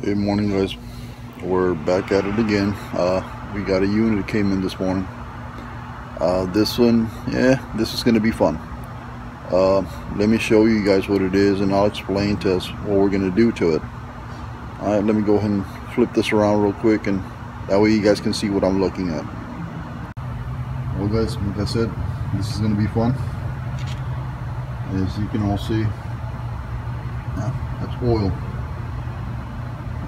Good morning guys. We're back at it again. Uh, we got a unit that came in this morning. Uh, this one, yeah, this is going to be fun. Uh, let me show you guys what it is and I'll explain to us what we're going to do to it. Alright, let me go ahead and flip this around real quick and that way you guys can see what I'm looking at. Well guys, like I said, this is going to be fun. As you can all see, yeah, that's oil.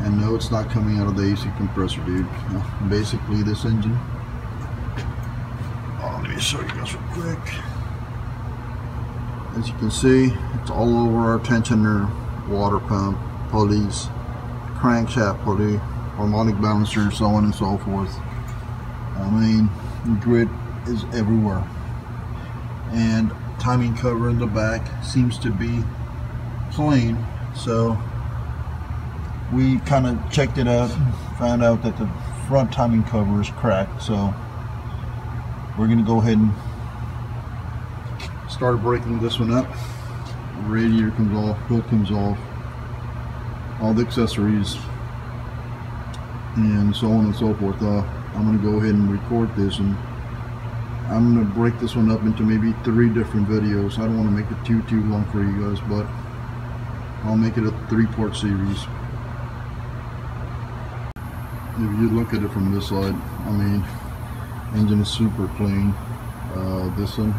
And no, it's not coming out of the AC compressor, dude. basically, this engine. Oh, let me show you guys real quick. As you can see, it's all over our tensioner, water pump, pulleys, crankshaft pulley, harmonic balancer, so on and so forth. I mean, grit is everywhere. And timing cover in the back seems to be plain, so we kind of checked it out found out that the front timing cover is cracked so we're gonna go ahead and start breaking this one up. Radiator comes off hood comes off all the accessories and so on and so forth. Uh, I'm gonna go ahead and record this and I'm gonna break this one up into maybe three different videos. I don't want to make it too too long for you guys but I'll make it a three part series if you look at it from this side. I mean engine is super clean. Uh, this one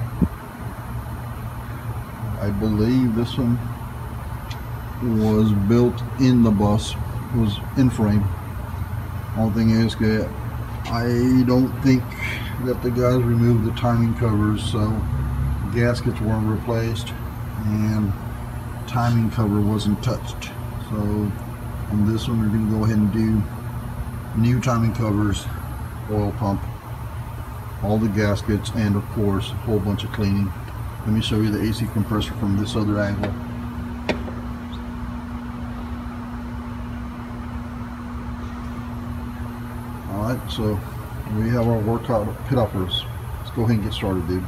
I believe this one was built in the bus was in frame. Only thing is I don't think that the guys removed the timing covers so gaskets weren't replaced and timing cover wasn't touched. So on this one we're going to go ahead and do new timing covers, oil pump, all the gaskets, and of course a whole bunch of cleaning. Let me show you the AC compressor from this other angle. Alright, so we have our workout pit uppers. Let's go ahead and get started, dude.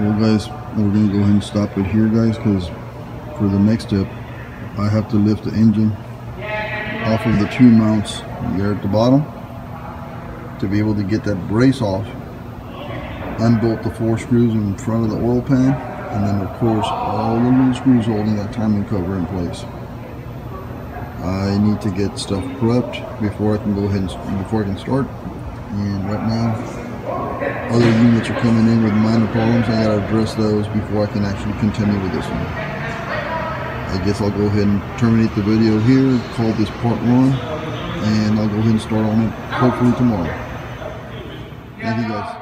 Well, guys, we're gonna go ahead and stop it here, guys, because for the next step, I have to lift the engine off of the two mounts there at the bottom to be able to get that brace off, unbolt the four screws in front of the oil pan, and then of course all the little screws holding that timing cover in place. I need to get stuff prepped before I can go ahead and before I can start. And right now, other units are coming in with minor problems. I gotta address those before I can actually continue with this one. I guess I'll go ahead and terminate the video here, call this part one, and I'll go ahead and start on it hopefully tomorrow. Thank you guys.